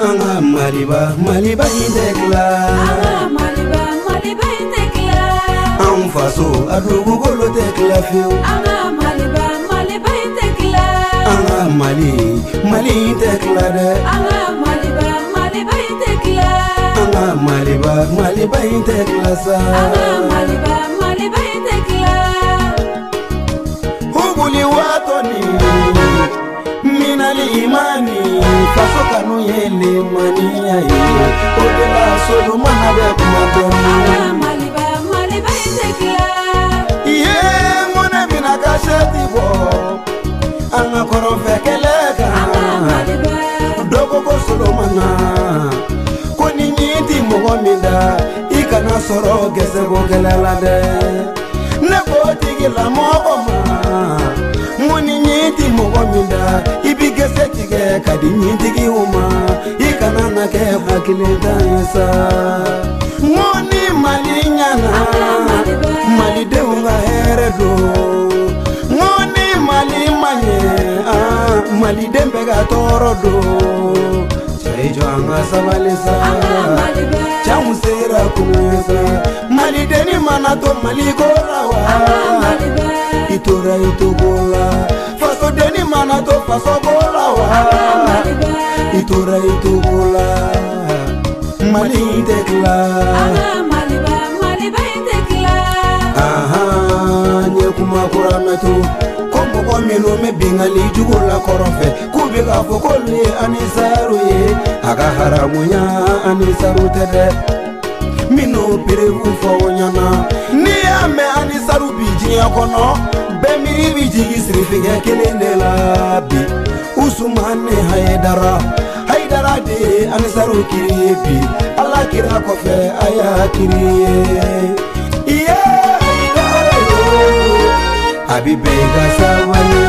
an ka maliba maliba in tɛ tila. an maliba maliba in tɛ tila. anw faso a dugukolo tɛ tila fiyewu. an ka maliba maliba in tɛ tila. mali mali in tɛ tila dɛ. an ka maliba maliba in tɛ tila. maliba maliba in tɛ tila sa. an ka maliba maliba in tɛ tila. hubuli mina liimani fasokanu ye lemaniya ye o de la solomana bɛ kuma dɔni ye mɔnɛ mina ka sɛti bɔ an ka kɔrɔnfɛ kɛlɛ kan dɔ ko ko solomana ko ni ɲi ti mɔgɔ min da i kana sɔrɔ gɛsɛgokɛlɛ la dɛ nebotigila b'o tigila mɔgɔ ma ŋuni ɲintigi mɔgɔ min da i bi gese tigɛ ka di ɲintigiw ma i kana na kɛ hakilitan hɛrɛ don ŋuni mali ma tɔɔrɔ don cɛ jɔ an mali deni mana to mali kolawa itora itokola faso deni mana to faso kolawa itora itokola mali itekla minw mi binga li jugu la kɔrɔfɛ k'u be k'a fɔ k'olu ye anisaru ye a ka haramuya anisaru tɛ dɛ mino pere ufo onyana ni ame ani saru bi jinya kono be miri bi jigi sri fi ya kele le la bi usumane haydara haydara de ani saru kiri bi alla kira ko fe aya kiri ye abi be ga sawani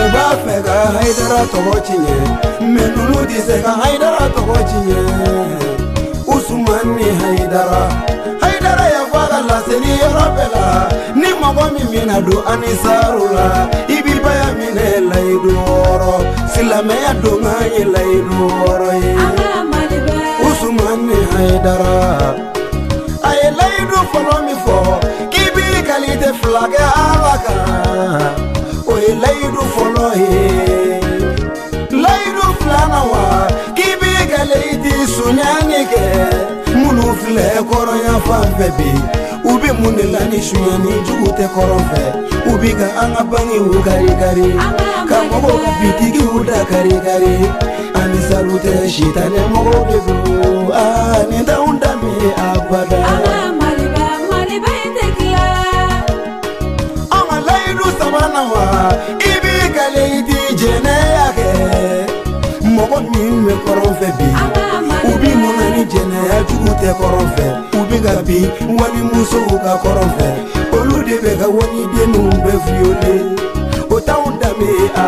o ba fe ga haydara to ko jinye me nunu di se ga haydara to ko jinye silamɛya don ani saro la i b'i baya minɛ layi don wɔɔrɔ silamɛya don ka ye layi ye usuman ni hayidara a ye layi don fɔlɔ min fɔ k'i b'i kalite fila kɛ ala kan o ye layi don fɔlɔ ye layi don filanan wa k'i b'i kalite sunyani kɛ minnu filɛ kɔrɔya fan fɛ mune lani sumanu jugu tɛ kɔrɔnfɛ u bi ka an ka bange u karikari ka mɔgɔ bitigi u da karikari ani salu tɛ sitanɛ mɔgɔ de do ni taw dami a bada ama layidu sabana wa i b'i ka leyidi jɛnɛya kɛ mɔgɔ min be kɔrɔnfɛ bi u bi muna ni jɛnɛya jugu tɛ kɔrɔnfɛ bɛ ka bin wali musow ka kɔrɔ fɛ olu de bɛ ka wali denninw bɛɛ fiyole o t'anw danbe ye a